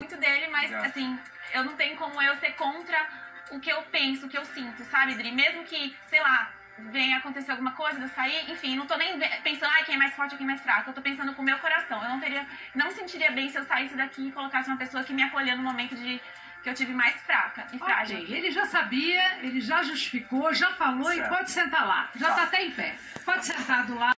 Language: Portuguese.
muito dele, mas Legal. assim, eu não tenho como eu ser contra o que eu penso, o que eu sinto, sabe, Dri? Mesmo que, sei lá, venha acontecer alguma coisa, eu sair, enfim, não tô nem pensando, ai, quem é mais forte ou quem é mais fraco. Eu tô pensando com o meu coração. Eu não teria, não sentiria bem se eu saísse daqui e colocasse uma pessoa que me acolheu no momento de que eu tive mais fraca e frágil. Ele já sabia, ele já justificou, já falou e pode sentar lá. Já Tá. tá até em pé. Pode sentar do lado.